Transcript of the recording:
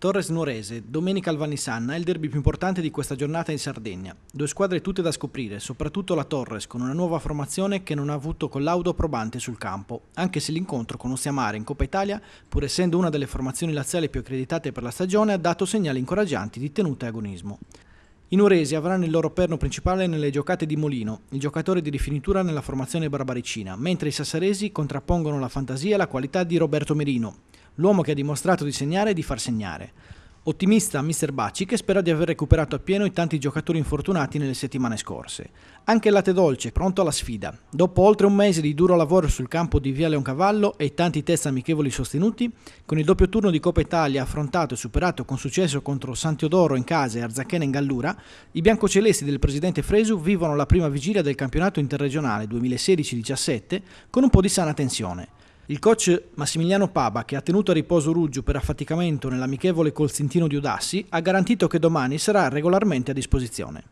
Torres Nuorese, domenica al Vannissanna è il derby più importante di questa giornata in Sardegna. Due squadre tutte da scoprire, soprattutto la Torres con una nuova formazione che non ha avuto collaudo probante sul campo, anche se l'incontro con Ostiamare in Coppa Italia, pur essendo una delle formazioni laziali più accreditate per la stagione, ha dato segnali incoraggianti di tenuta e agonismo. I nuoresi avranno il loro perno principale nelle giocate di Molino, il giocatore di rifinitura nella formazione barbaricina, mentre i sassaresi contrappongono la fantasia e la qualità di Roberto Merino, l'uomo che ha dimostrato di segnare e di far segnare. Ottimista Mr. Bacci che spera di aver recuperato appieno i tanti giocatori infortunati nelle settimane scorse. Anche il Latte Dolce pronto alla sfida. Dopo oltre un mese di duro lavoro sul campo di Via Leoncavallo e tanti test amichevoli sostenuti, con il doppio turno di Coppa Italia affrontato e superato con successo contro San Teodoro in casa e Arzachena in Gallura, i biancocelesti del presidente Fresu vivono la prima vigilia del campionato interregionale 2016-17 con un po' di sana tensione. Il coach Massimiliano Paba, che ha tenuto a riposo Ruggio per affaticamento nell'amichevole col Sintino di Udassi, ha garantito che domani sarà regolarmente a disposizione.